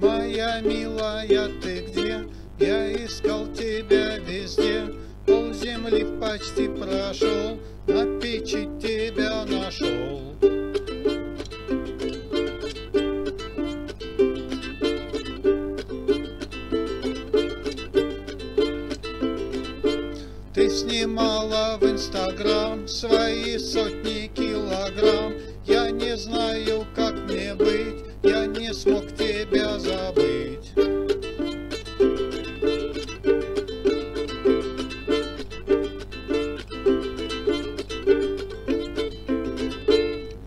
Моя милая, ты где? Я искал тебя везде, Пол земли почти прошел, На печи тебя нашел. Снимала в инстаграм свои сотни килограмм. Я не знаю, как мне быть, я не смог тебя забыть.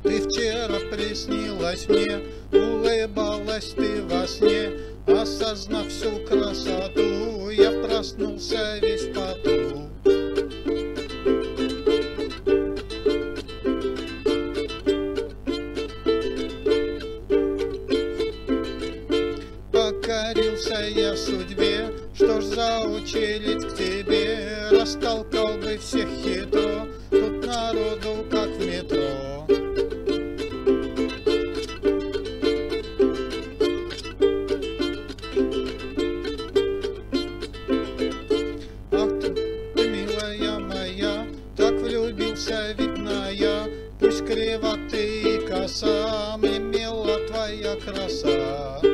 Ты вчера приснилась мне, улыбалась ты во сне, Осознав всю красоту, я проснулся весь в что ж за очередь к тебе, Растолкал бы всех хитро, тут народу как в метро. Ах ты, милая моя, так влюбился, видно я, Пусть криво ты и коса, мне мила твоя краса.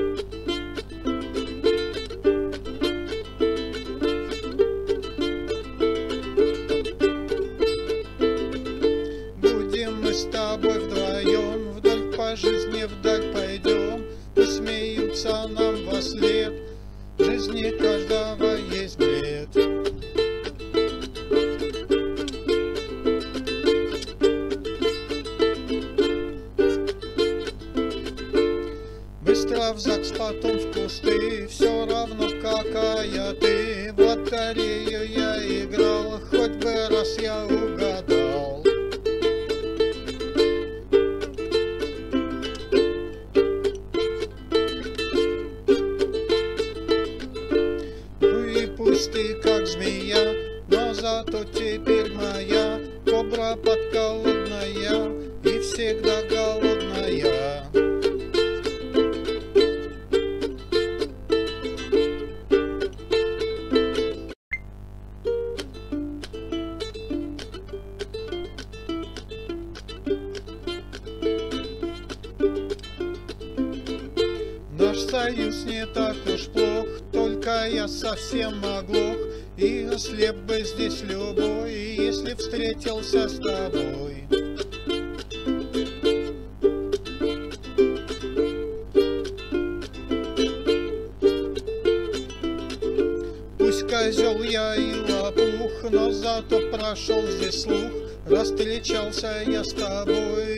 Жизни вдаль пойдем, смеются нам во след, в жизни каждого есть бред. Быстро в ЗАГС, потом в кусты, все равно какая ты. В лотерею я играл, змея, но зато теперь моя Кобра подколодная и всегда голодная. Наш союз не так уж плох, только я совсем оглох И ослеп бы здесь любой, если встретился с тобой. Пусть козел я и лопух, но зато прошел здесь слух. Раз встречался я с тобой,